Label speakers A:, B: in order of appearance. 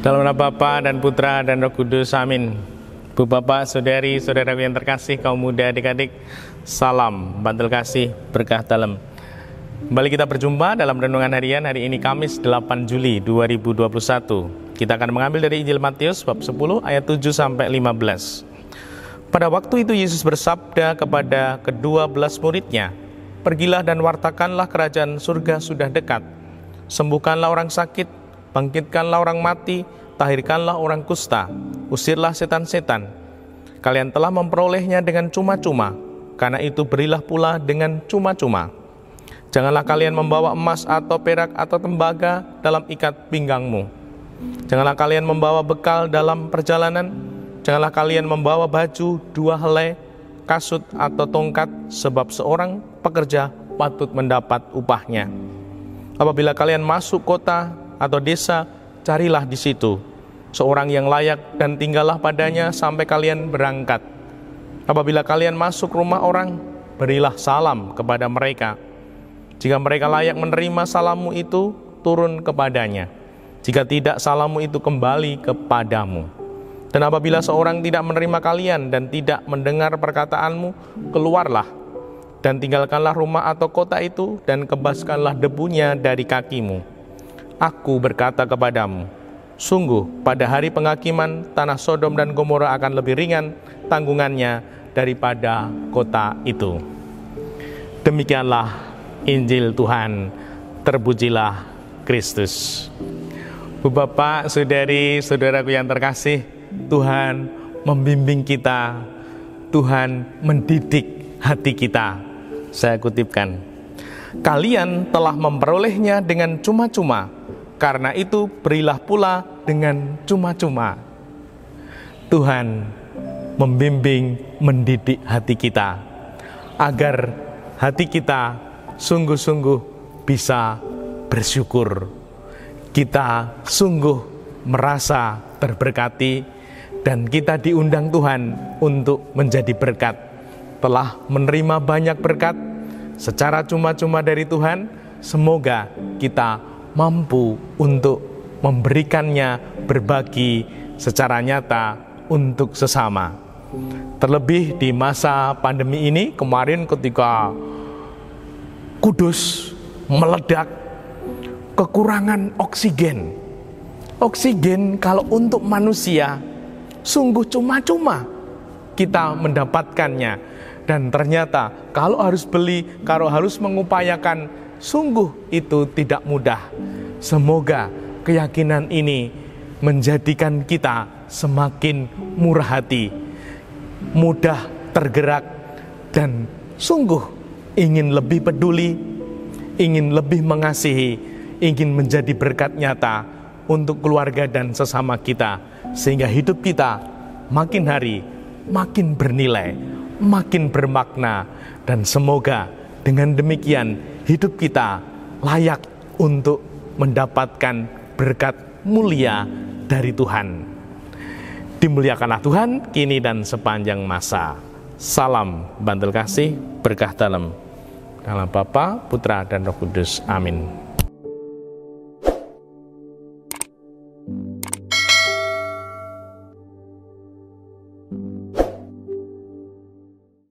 A: Dalam nama Bapa dan Putra dan Roh Kudus, amin. Bu Bapak, Saudari, Saudara yang terkasih, kaum muda, adik-adik, salam, bantul kasih, berkah dalam. Kembali kita berjumpa dalam renungan harian hari ini Kamis 8 Juli 2021. Kita akan mengambil dari Injil Matius bab 10 ayat 7 sampai 15. Pada waktu itu Yesus bersabda kepada kedua belas muridnya, Pergilah dan wartakanlah kerajaan surga sudah dekat. Sembuhkanlah orang sakit, bangkitkanlah orang mati, tahirkanlah orang kusta, usirlah setan-setan. Kalian telah memperolehnya dengan cuma-cuma, karena itu berilah pula dengan cuma-cuma. Janganlah kalian membawa emas atau perak atau tembaga dalam ikat pinggangmu. Janganlah kalian membawa bekal dalam perjalanan. Janganlah kalian membawa baju dua helai kasut atau tongkat, sebab seorang pekerja patut mendapat upahnya. Apabila kalian masuk kota atau desa, carilah di situ seorang yang layak dan tinggallah padanya sampai kalian berangkat. Apabila kalian masuk rumah orang, berilah salam kepada mereka. Jika mereka layak menerima salammu itu, turun kepadanya. Jika tidak, salammu itu kembali kepadamu. Dan apabila seorang tidak menerima kalian dan tidak mendengar perkataanmu, keluarlah dan tinggalkanlah rumah atau kota itu dan kebaskanlah debunya dari kakimu. Aku berkata kepadamu, sungguh pada hari penghakiman tanah Sodom dan Gomora akan lebih ringan tanggungannya daripada kota itu. Demikianlah Injil Tuhan, terpujilah Kristus. Bapak, Saudari, Saudaraku yang terkasih, Tuhan membimbing kita, Tuhan mendidik hati kita. Saya kutipkan, kalian telah memperolehnya dengan cuma-cuma, karena itu berilah pula dengan cuma-cuma. Tuhan membimbing, mendidik hati kita, agar hati kita sungguh-sungguh bisa bersyukur. Kita sungguh merasa terberkati dan kita diundang Tuhan untuk menjadi berkat. Telah menerima banyak berkat secara cuma-cuma dari Tuhan, semoga kita mampu untuk memberikannya berbagi secara nyata untuk sesama. Terlebih di masa pandemi ini, kemarin ketika Kudus meledak, kekurangan oksigen. Oksigen kalau untuk manusia Sungguh cuma-cuma kita mendapatkannya. Dan ternyata kalau harus beli, kalau harus mengupayakan, sungguh itu tidak mudah. Semoga keyakinan ini menjadikan kita semakin murah hati, mudah tergerak, dan sungguh ingin lebih peduli, ingin lebih mengasihi, ingin menjadi berkat nyata untuk keluarga dan sesama kita sehingga hidup kita makin hari makin bernilai, makin bermakna, dan semoga dengan demikian hidup kita layak untuk mendapatkan berkat mulia dari Tuhan. Dimuliakanlah Tuhan kini dan sepanjang masa. Salam bantul kasih, berkah dalam. Dalam Bapa, Putra, dan Roh Kudus. Amin.